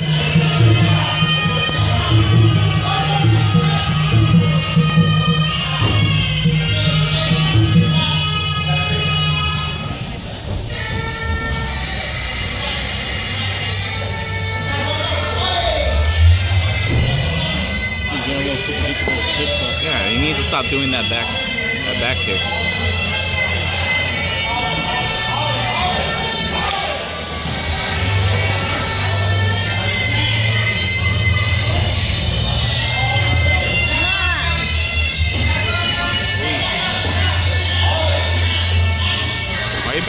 Yeah, he needs to stop doing that back that back kick.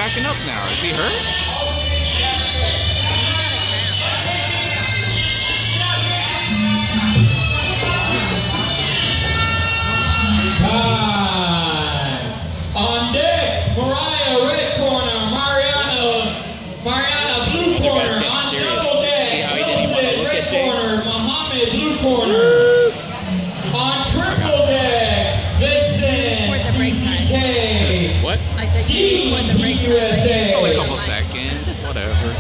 Backing up now? Is he hurt? What? I said you before the break time. USA. Only a couple seconds. Whatever.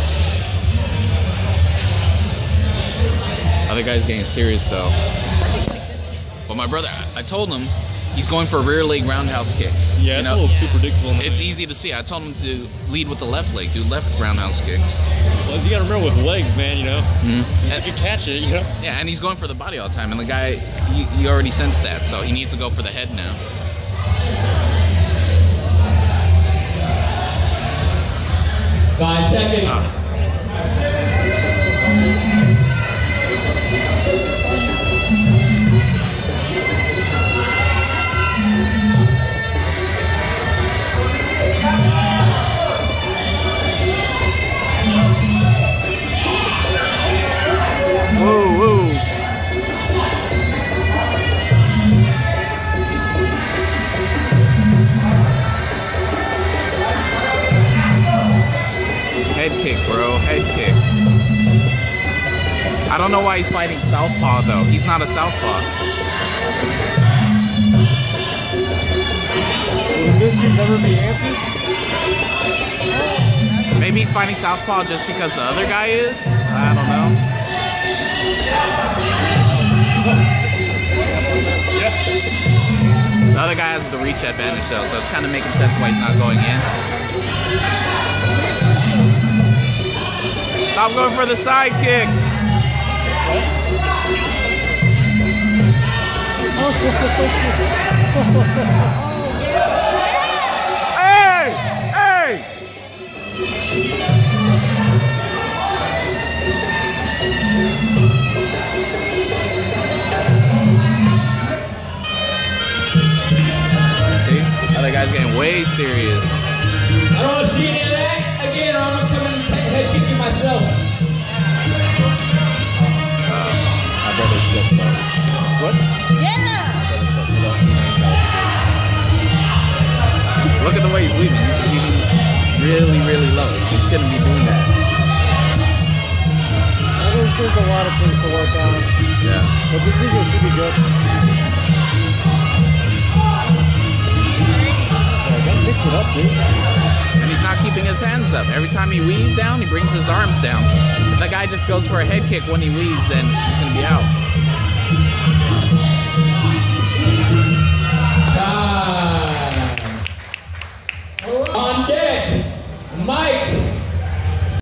Other guy's getting serious though. But my brother, I- I told him he's going for rear leg roundhouse kicks. Yeah, you it's know? a little too predictable. It's ring. easy to see. I told him to lead with the left leg, do left roundhouse kicks. Well, you gotta remember with legs, man. You know, Mm-hmm. if you catch it, you know. Yeah, and he's going for the body all the time. And the guy, you, you already sensed that, so he needs to go for the head now. Five seconds. I don't know why he's fighting Southpaw, though. He's not a Southpaw. Will this dude never be answered? Maybe he's fighting Southpaw just because the other guy is? I don't know. The other guy has the reach advantage, though, so it's kind of making sense why he's not going in. Stop going for the side Hey! Hey! See? Other guy's getting way serious. I don't want to see any of that again, I'm gonna come and head kick you myself. Look at the way he's leaving. He's leaving really, really low. He shouldn't be doing that. There's, there's a lot of things to work on, Yeah. but this video should be good. Yeah, gotta mix it up, dude. And he's not keeping his hands up. Every time he weaves down, he brings his arms down. If the guy just goes for a head kick when he weaves, then he's gonna be out.